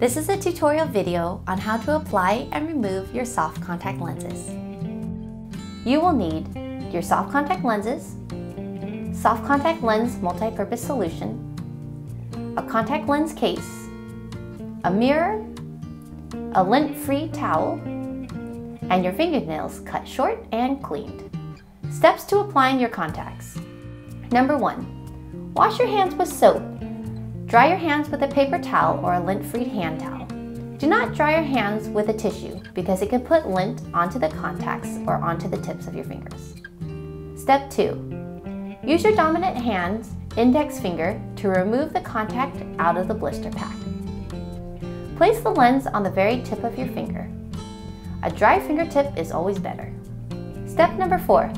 This is a tutorial video on how to apply and remove your soft contact lenses. You will need your soft contact lenses, soft contact lens multi-purpose solution, a contact lens case, a mirror, a lint-free towel, and your fingernails cut short and cleaned. Steps to applying your contacts. Number one, wash your hands with soap Dry your hands with a paper towel or a lint-free hand towel. Do not dry your hands with a tissue because it can put lint onto the contacts or onto the tips of your fingers. Step 2. Use your dominant hand's index finger to remove the contact out of the blister pack. Place the lens on the very tip of your finger. A dry fingertip is always better. Step number 4.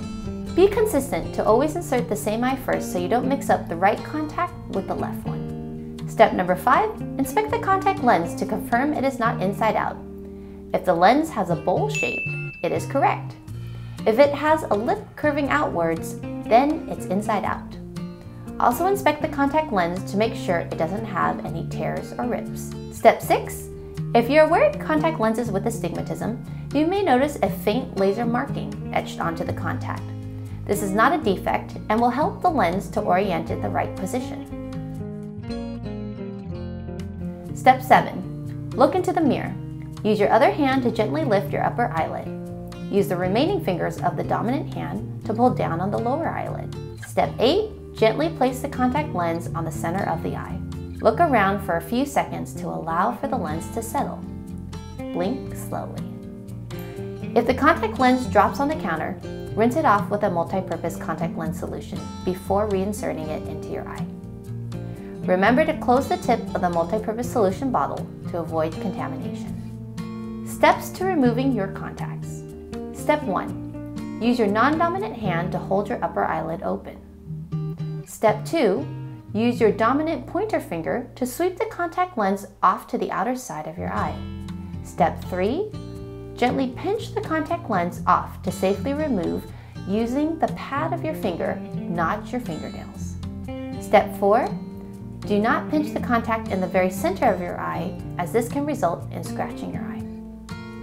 Be consistent to always insert the same eye first so you don't mix up the right contact with the left one. Step number five, inspect the contact lens to confirm it is not inside out. If the lens has a bowl shape, it is correct. If it has a lip curving outwards, then it's inside out. Also inspect the contact lens to make sure it doesn't have any tears or rips. Step 6. If you're wearing contact lenses with astigmatism, you may notice a faint laser marking etched onto the contact. This is not a defect and will help the lens to orient in the right position. Step 7. Look into the mirror. Use your other hand to gently lift your upper eyelid. Use the remaining fingers of the dominant hand to pull down on the lower eyelid. Step 8. Gently place the contact lens on the center of the eye. Look around for a few seconds to allow for the lens to settle. Blink slowly. If the contact lens drops on the counter, rinse it off with a multi-purpose contact lens solution before reinserting it into your eye. Remember to close the tip of the multi-purpose solution bottle to avoid contamination. Steps to removing your contacts. Step 1. Use your non-dominant hand to hold your upper eyelid open. Step 2. Use your dominant pointer finger to sweep the contact lens off to the outer side of your eye. Step 3. Gently pinch the contact lens off to safely remove using the pad of your finger, not your fingernails. Step 4. Do not pinch the contact in the very center of your eye as this can result in scratching your eye.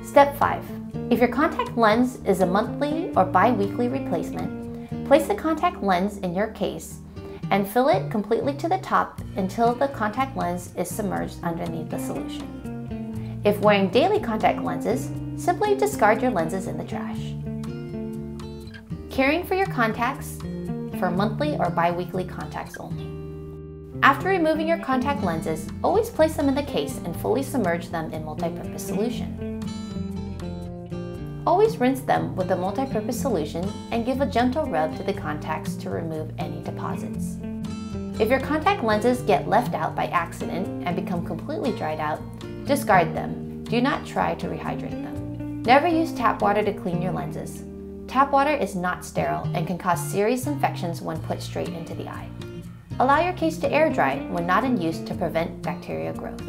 Step 5. If your contact lens is a monthly or bi-weekly replacement, place the contact lens in your case and fill it completely to the top until the contact lens is submerged underneath the solution. If wearing daily contact lenses, simply discard your lenses in the trash. Caring for your contacts for monthly or bi-weekly contacts only. After removing your contact lenses, always place them in the case and fully submerge them in multi-purpose solution. Always rinse them with a multi-purpose solution and give a gentle rub to the contacts to remove any deposits. If your contact lenses get left out by accident and become completely dried out, discard them. Do not try to rehydrate them. Never use tap water to clean your lenses. Tap water is not sterile and can cause serious infections when put straight into the eye. Allow your case to air dry when not in use to prevent bacterial growth.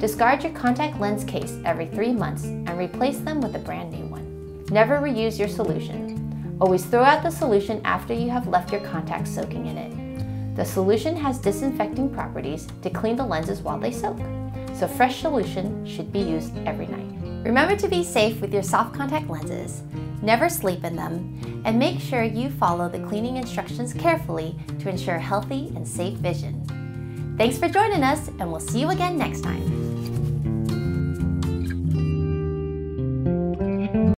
Discard your contact lens case every three months and replace them with a brand new one. Never reuse your solution. Always throw out the solution after you have left your contacts soaking in it. The solution has disinfecting properties to clean the lenses while they soak, so fresh solution should be used every night. Remember to be safe with your soft contact lenses never sleep in them, and make sure you follow the cleaning instructions carefully to ensure healthy and safe vision. Thanks for joining us, and we'll see you again next time.